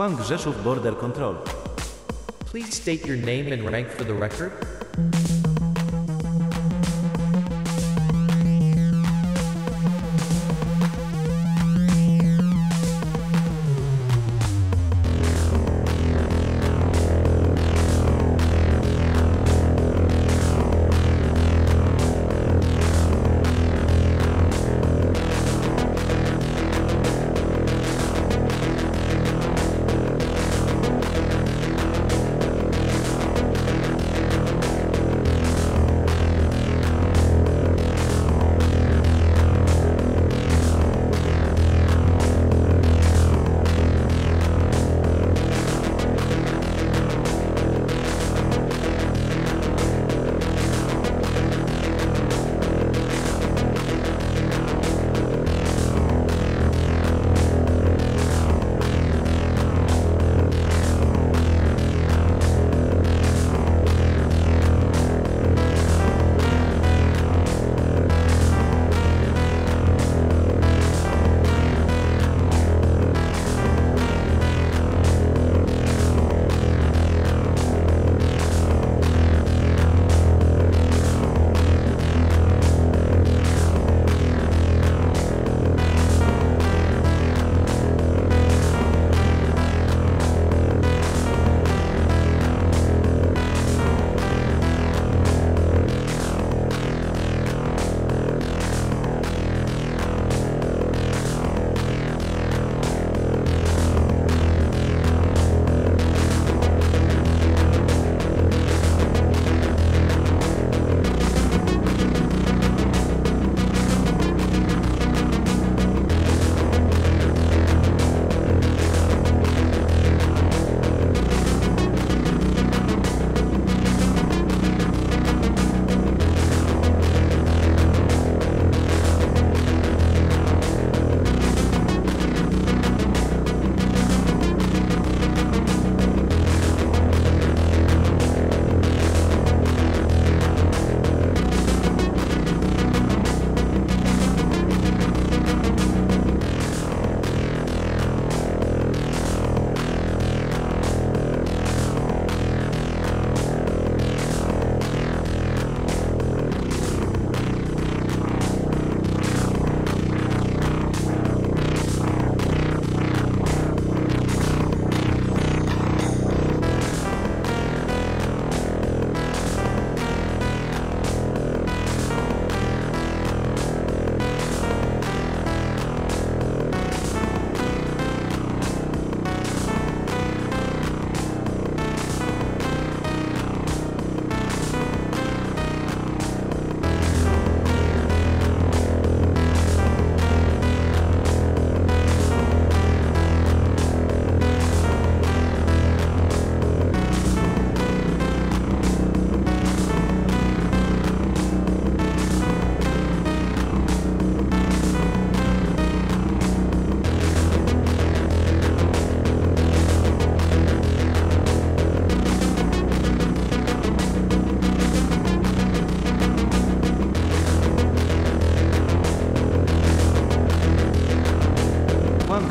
Kłam Grzeszów Border Control. Please state your name and rank for the record.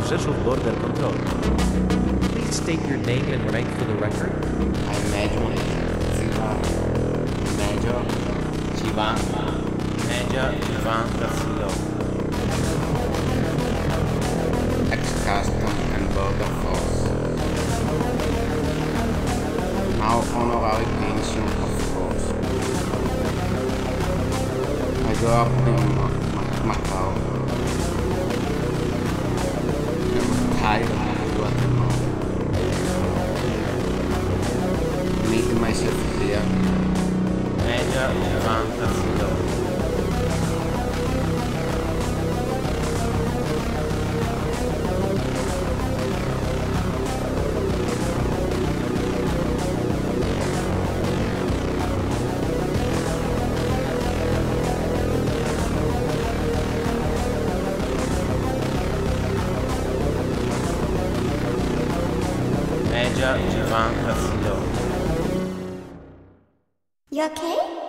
Grzeszów Border Control. Please state your name and rank for the record. I'm Major Siva. Major Jivan. Major Jivan Vasilo. Ex-Custom and Border Force. Now honorary pension, of course. I grew up in Ma- Ma- Macau. I'm retired média de Van Hasselhoff. You okay?